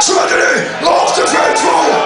tragedy of the faithful.